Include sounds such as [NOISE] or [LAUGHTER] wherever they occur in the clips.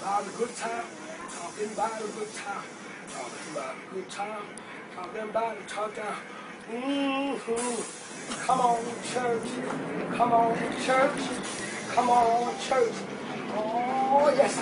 about a good time. Talking about a good time. Talking about a good time. Talking about a talk down. Mm-hmm. Come on, church. Come on, church. Come on, church. Oh, yes.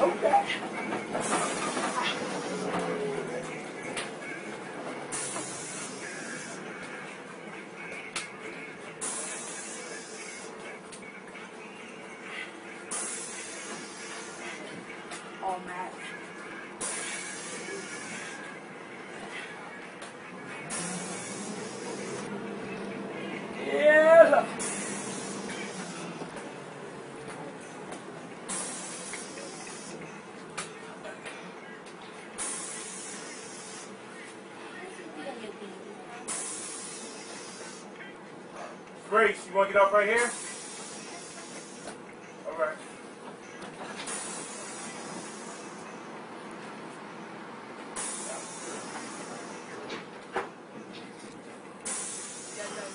Okay. All Matt. Yeah. Grace, you want to get off right here? All right.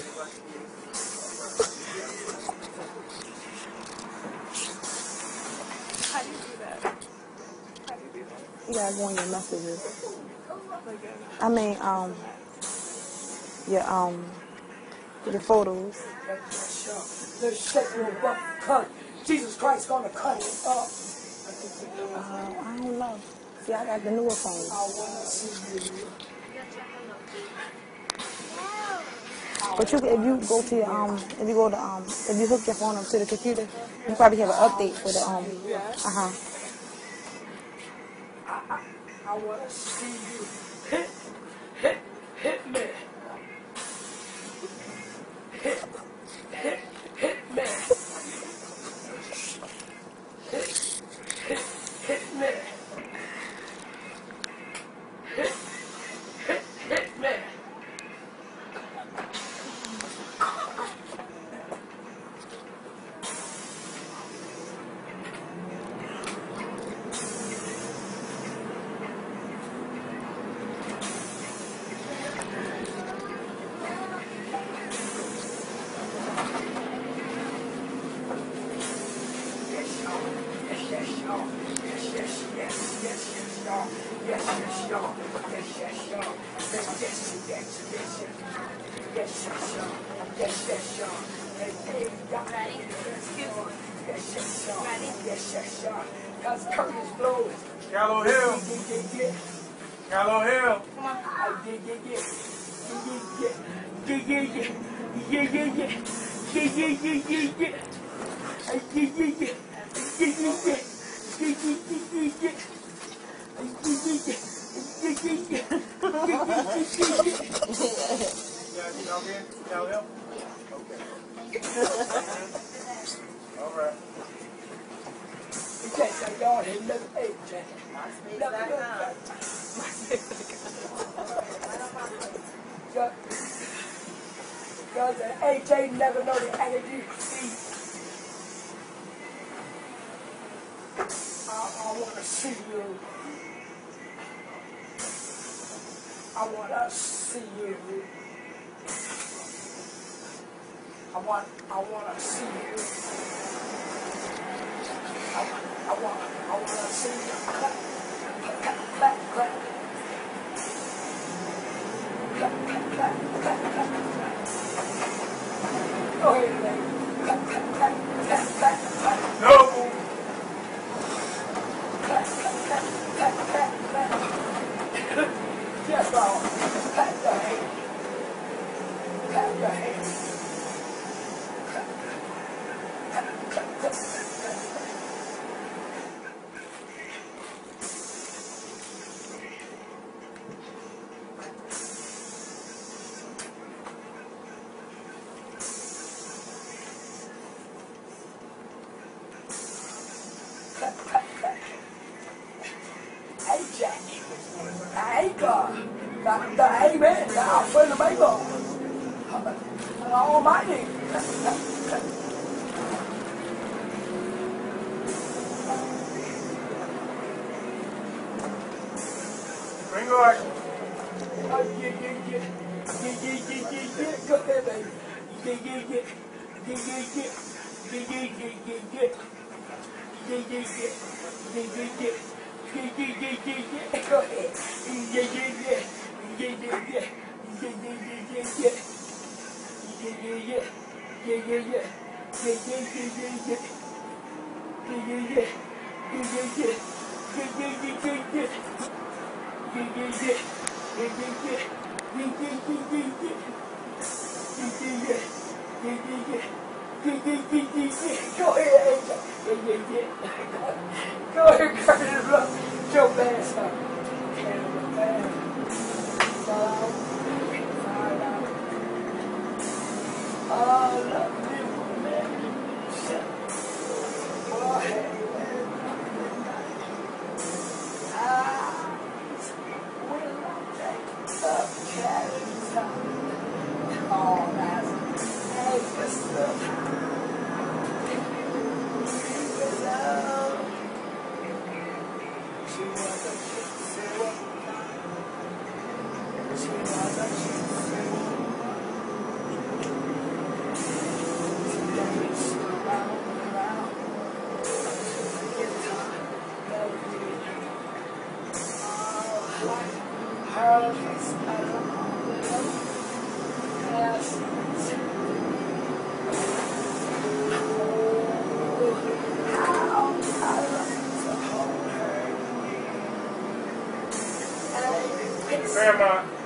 To see you. To see you. Gotta go in your messages. I mean, um, your um, your photos. Jesus Christ gonna cut it up. Uh, I don't know. See, I got the newer phone. I wanna see you. But you, if you go to your, um, if you go to um, if you hook your phone up to the computer, you probably have an update for the um, uh huh. I want to see you hit, hit, hit me. Hit, hit, hit me. Hit, hit, hit me. Hit, hit, hit me. Yes, yes, y'all. Yes, yes, y'all. Yes, yes, yes, yes, yes. Yes, yes, y'all. Yes, yes, y'all. Hey, hey, y'all. Ready? Excuse me. Yes, yes, y'all. Ready? Yes, yes, y'all. Cause Curtis blowing. Gallow Hill. Yeah, yeah, yeah. Gallow Hill. Come on. Ah, yeah, yeah, yeah. Yeah, yeah, yeah. Yeah, yeah, yeah. Yeah, yeah, yeah. Yeah, yeah, yeah, yeah. Ah, Yeah, yeah, yeah. Yeah, yeah, yeah. Yeah, yeah, yeah, yeah, yeah. Ah, Yeah, yeah, yeah. Yeah, yeah, yeah. Yeah, yeah, yeah, yeah, yeah. Yeah, you know again? Gallow Hill? Okay. [LAUGHS] All right. You can't say y'all ain't never ate, Jack. Never done. Because AJ never know the energy. See, I, I want to see you. I want to see you. I want, I want to see you. I I want, I want to see you. Clap, clap, clap, clap. Clap, clap, clap, clap, clap, clap. Go ahead, man. Amen. Now, where the Bible? Almighty. Bring her. Yeah, yeah, yeah. Yeah, yeah, yeah, yeah, yeah. Go there, baby. Yeah, yeah, yeah. Yeah, yeah, yeah. Yeah, yeah, yeah, yeah, yeah. Yeah, yeah, yeah. Yeah, yeah, yeah. Yeah, yeah, yeah, yeah, yeah. Go ahead. Yeah, yeah, yeah. Yeah. stuff. Oh, that's. Hey, this. Grandma.